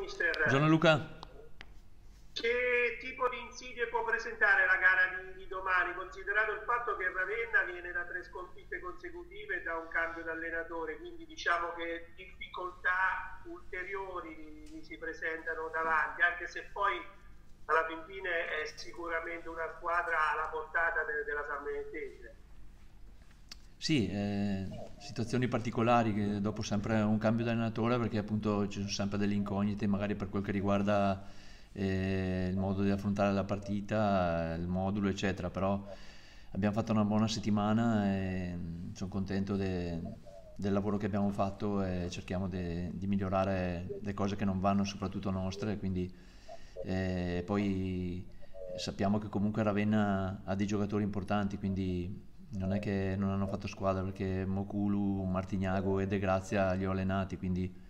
mister. Buongiorno Luca. Che tipo di insidie può presentare la gara di, di, domani, considerato il fatto che Ravenna viene da tre sconfitte consecutive da un cambio d'allenatore, quindi diciamo che difficoltà ulteriori gli si presentano davanti, anche se poi alla fin fine è sicuramente una squadra alla portata de, della San Benettese. Sì, eh, situazioni particolari che dopo sempre un cambio di allenatore perché appunto ci sono sempre delle incognite magari per quel che riguarda eh, il modo di affrontare la partita, il modulo eccetera, però abbiamo fatto una buona settimana e sono contento de, del lavoro che abbiamo fatto e cerchiamo di migliorare le cose che non vanno soprattutto nostre, quindi eh, poi sappiamo che comunque Ravenna ha dei giocatori importanti, quindi non è che non hanno fatto squadra perché Mokulu, Martignago e De Grazia li ho allenati, quindi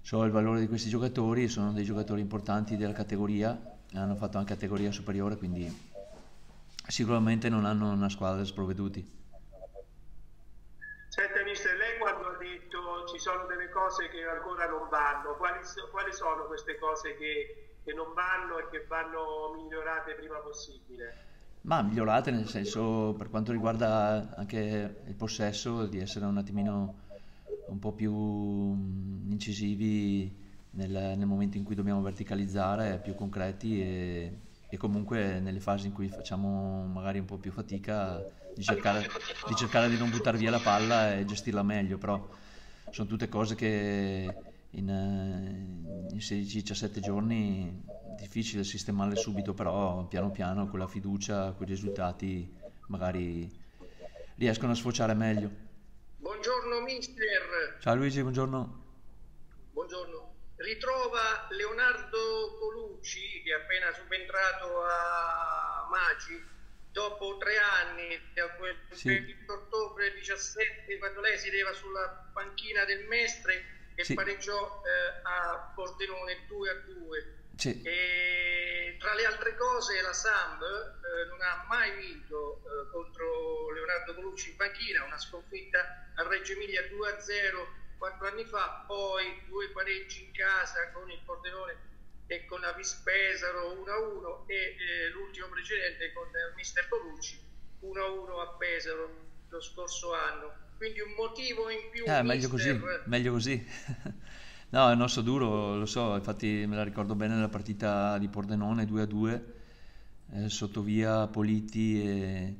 so il valore di questi giocatori, sono dei giocatori importanti della categoria, hanno fatto anche categoria superiore, quindi sicuramente non hanno una squadra sprovveduti. Senta mister, lei quando ha detto ci sono delle cose che ancora non vanno, quali, quali sono queste cose che, che non vanno e che vanno migliorate prima possibile? Ma migliorate nel senso, per quanto riguarda anche il possesso, di essere un attimino un po' più mm, incisivi nel, nel momento in cui dobbiamo verticalizzare, più concreti e, e, comunque nelle fasi in cui facciamo magari un po' più fatica di cercare di, cercare di non buttare via la palla e gestirla meglio, però sono tutte cose che in, in 16-17 giorni difficile sistemarle subito, però piano piano con la fiducia, con i risultati magari riescono a sfociare meglio. Buongiorno mister. Ciao Luigi, buongiorno. Buongiorno. Ritrova Leonardo Colucci che è appena subentrato a Magi dopo tre anni, da quel sì. 20 ottobre 17, quando lei sedeva sulla panchina del Mestre e sì. pareggiò eh, a Pordenone 2 a 2. Sì. E, tra le altre cose la Samb eh, non ha mai vinto eh, contro Leonardo Colucci in panchina, una sconfitta a Reggio Emilia 2 a 0 quattro anni fa, poi due pareggi in casa con il Pordenone e con la Vispesaro 1 a 1 e eh, l'ultimo precedente con il Mister Colucci 1 a 1 a Pesaro lo scorso anno quindi un motivo in più. Eh, meglio così, meglio così. no, è il nostro duro, lo so, infatti me la ricordo bene la partita di Pordenone 2 a 2, eh, sotto via Politi e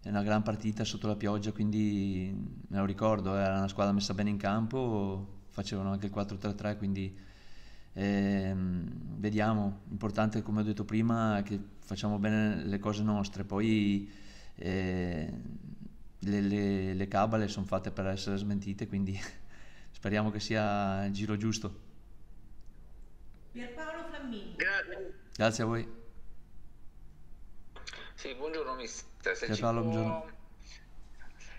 è una gran partita sotto la pioggia, quindi me lo ricordo, era una squadra messa bene in campo, facevano anche il 4-3-3, quindi eh, vediamo, importante come ho detto prima che facciamo bene le cose nostre, poi eh, le, le, le cabale sono fatte per essere smentite, quindi speriamo che sia il giro giusto. Pierpaolo Flammini. Grazie. Grazie a voi. Sì, buongiorno mister. Se Pierpaolo, può, buongiorno.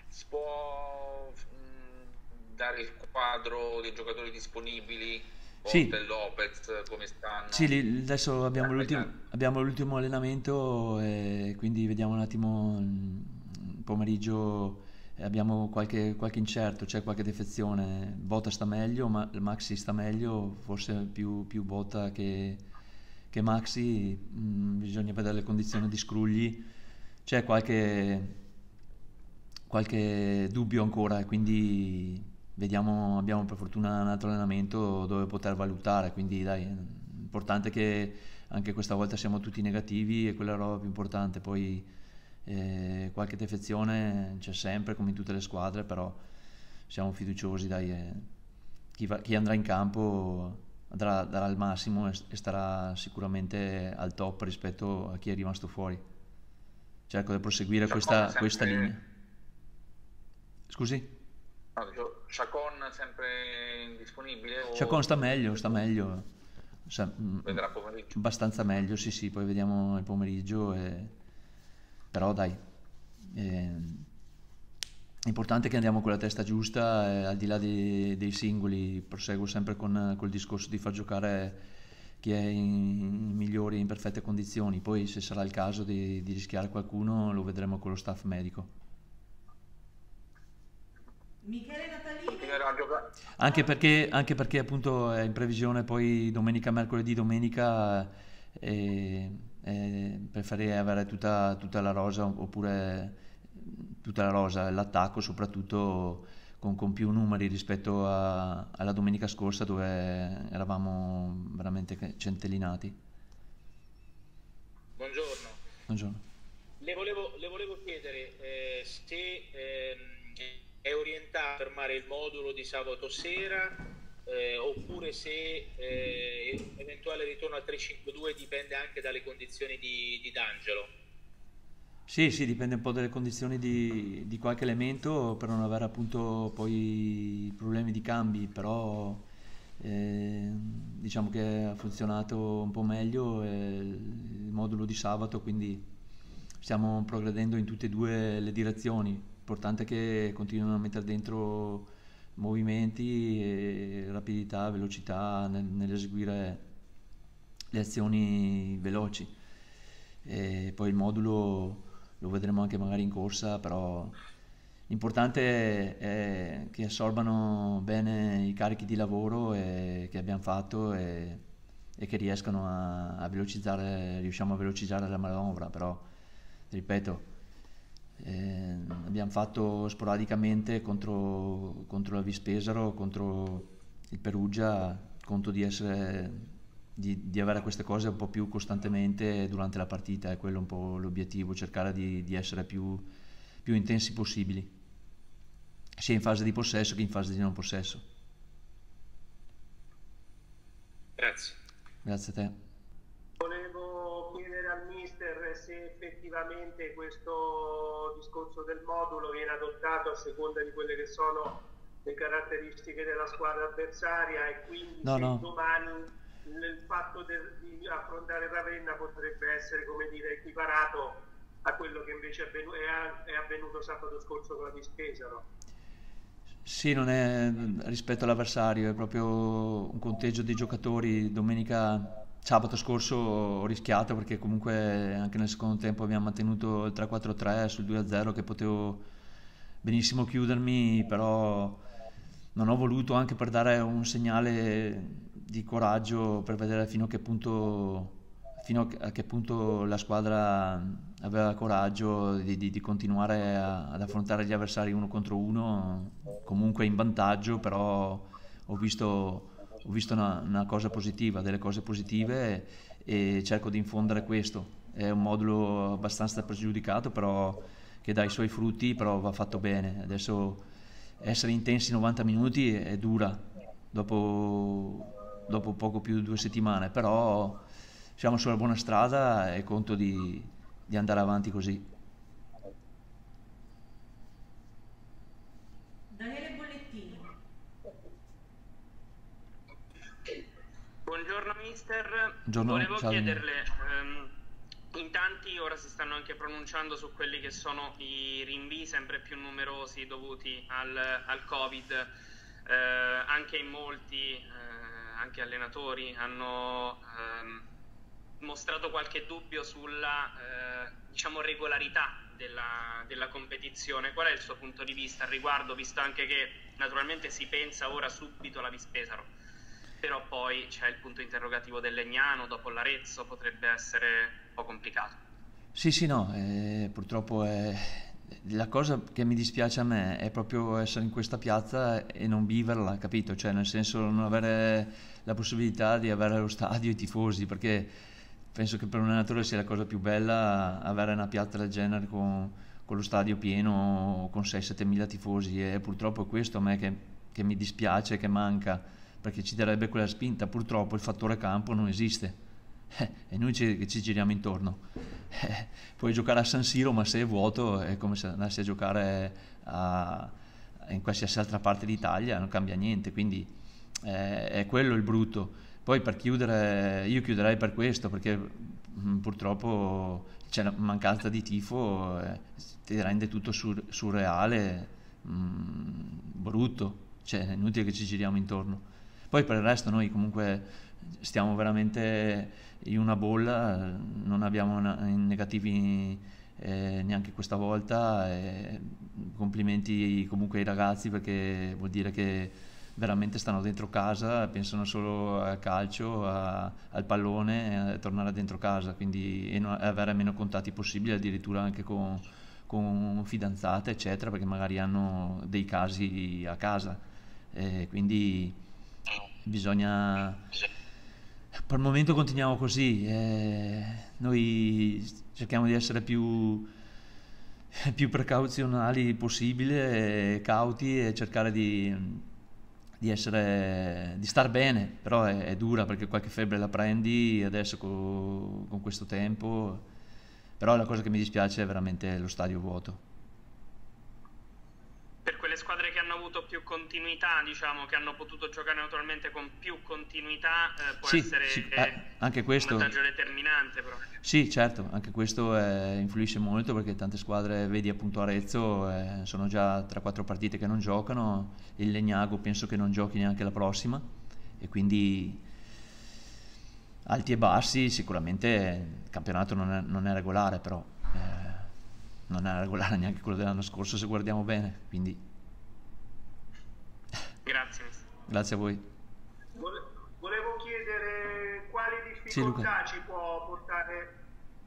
Si può mh, dare il quadro dei giocatori disponibili? Sì. Lopez, come stanno? Sì, adesso abbiamo l'ultimo, abbiamo l'ultimo allenamento e quindi vediamo un attimo pomeriggio abbiamo qualche, qualche, incerto, c'è qualche defezione, Bota sta meglio, ma Maxi sta meglio, forse più, più Bota che, che Maxi, mm, bisogna vedere le condizioni di Scrugli, c'è qualche, qualche dubbio ancora, quindi vediamo, abbiamo per fortuna un altro allenamento dove poter valutare, quindi dai, è importante che anche questa volta siamo tutti negativi e quella è la roba più importante, poi eh, qualche defezione c'è sempre come in tutte le squadre, però siamo fiduciosi, dai, eh, chi, va, chi, andrà in campo darà, darà il massimo e, e, starà sicuramente al top rispetto a chi è rimasto fuori. Cerco di proseguire questa, questa, linea. Scusi? No, Chacon sempre disponibile? O... Chacon sta meglio, sta meglio. Mm, Vedrà pomeriggio. Abbastanza meglio, sì sì, poi vediamo il pomeriggio e però dai, eh, è importante che andiamo con la testa giusta, eh, al di là dei, dei singoli, proseguo sempre con col discorso di far giocare chi è in, in migliori e in perfette condizioni, poi se sarà il caso di, di rischiare qualcuno lo vedremo con lo staff medico. Michele Natalini. Anche perché, anche perché appunto è in previsione poi domenica, mercoledì, domenica e, e preferirei avere tutta, tutta la rosa oppure tutta la rosa, l'attacco soprattutto con, con, più numeri rispetto a, alla domenica scorsa dove eravamo veramente centellinati. Buongiorno. Buongiorno. Le volevo, le volevo chiedere eh, se eh, è orientato a fermare il modulo di sabato sera eh, oppure se eh, eventuale ritorno al 352 dipende anche dalle condizioni di, di D'Angelo. Sì, sì, dipende un po' dalle condizioni di, di, qualche elemento per non avere appunto poi problemi di cambi, però eh, diciamo che ha funzionato un po' meglio eh, il modulo di sabato, quindi stiamo progredendo in tutte e due le direzioni. L'importante è che continuino a mettere dentro movimenti, rapidità, velocità nel, nell'eseguire le azioni veloci. E poi il modulo lo vedremo anche magari in corsa, però l'importante è che assorbano bene i carichi di lavoro e, che abbiamo fatto e, e che riescano a, a, velocizzare, riusciamo a velocizzare la manovra, però ripeto, eh, abbiamo fatto sporadicamente contro, contro la Vispesaro, contro il Perugia, conto di essere di, di, avere queste cose un po' più costantemente durante la partita, è quello un po' l'obiettivo, cercare di, di essere più, più, intensi possibili, sia in fase di possesso che in fase di non possesso. Grazie. Grazie a te. Se effettivamente questo discorso del modulo viene adottato a seconda di quelle che sono le caratteristiche della squadra avversaria e quindi no, se no. domani il fatto de, di affrontare Ravenna potrebbe essere come dire equiparato a quello che invece è avvenuto, è, è avvenuto sabato scorso con la Dispesaro. Sì, non è rispetto all'avversario, è proprio un conteggio di giocatori. Domenica, sabato scorso ho rischiato perché comunque anche nel secondo tempo abbiamo mantenuto il 3-4-3 sul 2-0 che potevo benissimo chiudermi, però non ho voluto anche per dare un segnale di coraggio per vedere fino a che punto, a che punto la squadra aveva coraggio di, di, di continuare a, ad affrontare gli avversari uno contro uno, comunque in vantaggio, però ho visto, ho visto una, una, cosa positiva, delle cose positive e, e cerco di infondere questo. È un modulo abbastanza pregiudicato, però che dà i suoi frutti, però va fatto bene. Adesso essere intensi 90 minuti è dura, dopo dopo poco più di due settimane, però siamo sulla buona strada e conto di, di andare avanti così. Mister, Buongiorno, volevo ciao. chiederle, um, in tanti ora si stanno anche pronunciando su quelli che sono i rinvii sempre più numerosi dovuti al, al Covid, eh, anche in molti eh, anche allenatori hanno ehm, mostrato qualche dubbio sulla eh, diciamo regolarità della, della, competizione. Qual è il suo punto di vista al riguardo, visto anche che naturalmente si pensa ora subito alla Vispesaro, però poi c'è il punto interrogativo del Legnano, dopo l'Arezzo potrebbe essere un po' complicato. Sì, sì, no, eh, purtroppo è, la cosa che mi dispiace a me è proprio essere in questa piazza e non viverla, capito? Cioè, nel senso non avere la possibilità di avere lo stadio i tifosi, perché penso che per un allenatore sia la cosa più bella avere una piazza del genere con, con lo stadio pieno, con 6-7 mila tifosi e purtroppo è questo a me che, che mi dispiace, che manca, perché ci darebbe quella spinta. Purtroppo il fattore campo non esiste eh, e noi ci, ci giriamo intorno. Eh, puoi giocare a San Siro, ma se è vuoto è come se andassi a giocare a, in qualsiasi altra parte d'Italia, non cambia niente, quindi eh, è quello il brutto. Poi per chiudere, io chiuderei per questo, perché mh, mm, purtroppo c'è la mancanza di tifo, eh, ti rende tutto sur- surreale, mh, mm, brutto, cioè è inutile che ci giriamo intorno. Poi per il resto noi comunque stiamo veramente in una bolla, non abbiamo negativi eh, neanche questa volta. Eh, complimenti comunque ai ragazzi perché vuol dire che veramente stanno dentro casa, pensano solo al calcio, a, al pallone a tornare dentro casa quindi, e non, avere meno contatti possibili, addirittura anche con, con fidanzate, eccetera, perché magari hanno dei casi a casa. Eh, quindi bisogna per il momento continuiamo così eh, noi cerchiamo di essere più più precauzionali possibile cauti e cercare di, di, essere, di star bene. Però è, è, dura perché qualche febbre la prendi adesso con, con questo tempo. Però la cosa che mi dispiace è veramente lo stadio vuoto avuto più continuità, diciamo, che hanno potuto giocare naturalmente con più continuità, eh, può sì, essere sì, eh, anche questo, un vantaggio determinante. Però. Sì, certo, anche questo eh, influisce molto perché tante squadre, vedi appunto Arezzo, eh, sono già 3-4 partite che non giocano, il Legnago penso che non giochi neanche la prossima e quindi alti e bassi sicuramente il campionato non è, non è regolare però eh, non è regolare neanche quello dell'anno scorso se guardiamo bene quindi Grazie. A voi. Volevo chiedere quali difficoltà sì, ci, può portare,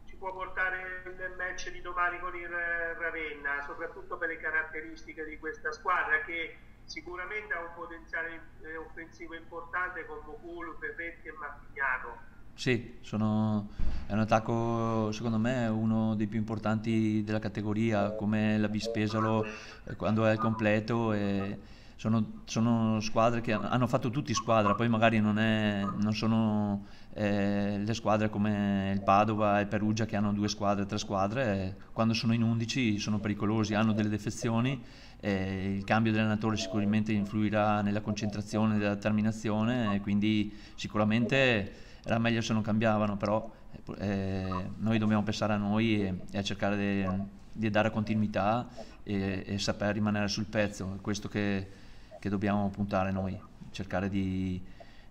ci può portare il match di domani con il Ravenna, soprattutto per le caratteristiche di questa squadra che sicuramente ha un potenziale offensivo importante con Moculu, Ferretti e Martignano. Sì, sono, è un attacco secondo me uno dei più importanti della categoria, come la Bispesalo eh, quando è al completo. E, sono, sono, squadre che hanno fatto tutti squadra, poi magari non, è, non sono eh, le squadre come il Padova e il Perugia che hanno due squadre, tre squadre, eh, quando sono in 11 sono pericolosi, hanno delle defezioni, eh, il cambio dell'allenatore sicuramente influirà nella concentrazione, nella determinazione, e quindi sicuramente era meglio se non cambiavano, però eh, noi dobbiamo pensare a noi e, e a cercare di, di dare continuità e, e saper rimanere sul pezzo, questo che che dobbiamo puntare noi, cercare di,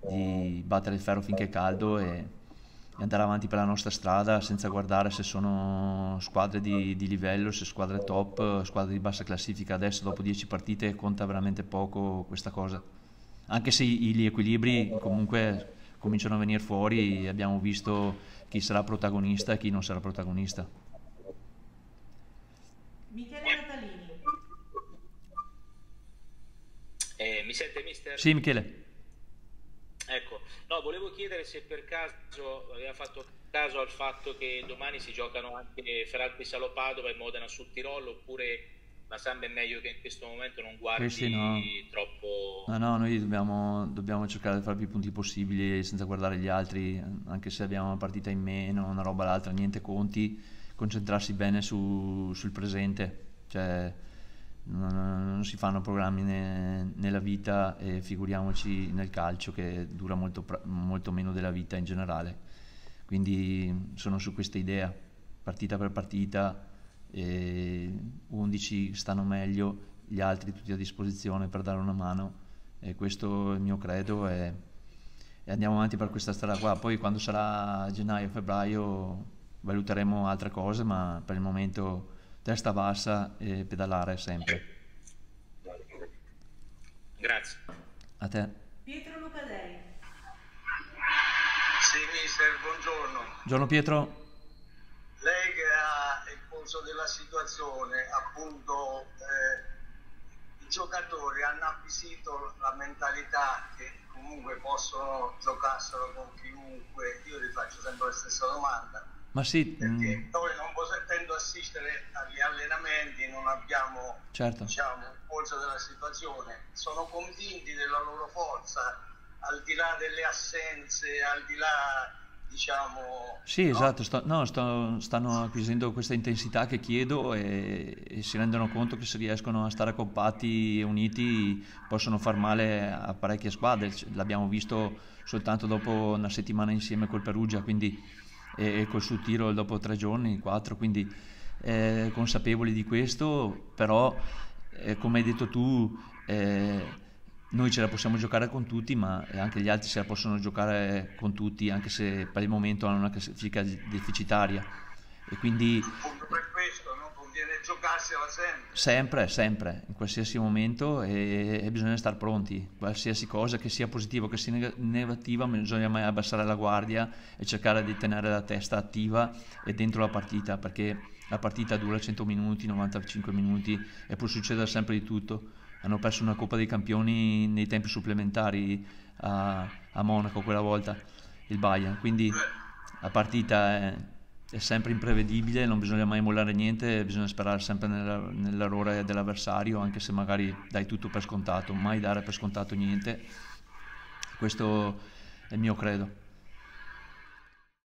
di battere il ferro finché è caldo e, e, andare avanti per la nostra strada senza guardare se sono squadre di, di livello, se squadre top, squadre di bassa classifica. Adesso dopo 10 partite conta veramente poco questa cosa. Anche se gli equilibri comunque cominciano a venire fuori, abbiamo visto chi sarà protagonista e chi non sarà protagonista. Michele Eh, mi sente mister? Sì, Michele. Ecco, no, volevo chiedere se per caso aveva fatto caso al fatto che domani si giocano anche Feralpi Salo Padova e Modena sul Tirolo oppure la Samba è meglio che in questo momento non guardi sì, no. troppo... No, no, noi dobbiamo, dobbiamo, cercare di fare più punti possibili senza guardare gli altri, anche se abbiamo una partita in meno, una roba l'altra, niente conti, concentrarsi bene su, sul presente. Cioè, non, non si fanno programmi ne, nella vita e figuriamoci nel calcio che dura molto, molto meno della vita in generale. Quindi sono su questa idea, partita per partita, 11 stanno meglio, gli altri tutti a disposizione per dare una mano e questo è il mio credo e, e andiamo avanti per questa strada qua. Poi quando sarà gennaio-febbraio valuteremo altre cose, ma per il momento testa bassa e pedalare sempre. Grazie. A te. Pietro Lucadei. Sì, mister, buongiorno. Buongiorno Pietro. Lei che ha il polso della situazione, appunto, eh, i giocatori hanno acquisito la mentalità che comunque possono giocarselo con chiunque. Io vi faccio sempre la stessa domanda ma sì. Perché mm. noi non assistere agli allenamenti, non abbiamo certo. diciamo, polso della situazione, sono convinti della loro forza, al di là delle assenze, al di là diciamo... Sì, no? esatto, sto, no, sto, stanno acquisendo questa intensità che chiedo e, e, si rendono conto che se riescono a stare compatti e uniti possono far male a parecchie squadre, l'abbiamo visto soltanto dopo una settimana insieme col Perugia, quindi e, e col suo tiro dopo tre giorni, quattro, quindi eh, consapevoli di questo, però eh, come hai detto tu, eh, noi ce la possiamo giocare con tutti, ma anche gli altri se la possono giocare con tutti, anche se per il momento hanno una classifica deficitaria. E quindi massima sempre. Sempre, sempre, in qualsiasi momento e, e bisogna stare pronti. Qualsiasi cosa, che sia positiva, che sia neg- negativa, bisogna mai abbassare la guardia e cercare di tenere la testa attiva e dentro la partita, perché la partita dura 100 minuti, 95 minuti e può succedere sempre di tutto. Hanno perso una Coppa dei Campioni nei tempi supplementari a, a Monaco quella volta, il Bayern, quindi la partita è è sempre imprevedibile, non bisogna mai mollare niente, bisogna sperare sempre nell'errore dell'avversario, anche se magari dai tutto per scontato, mai dare per scontato niente. Questo è il mio credo.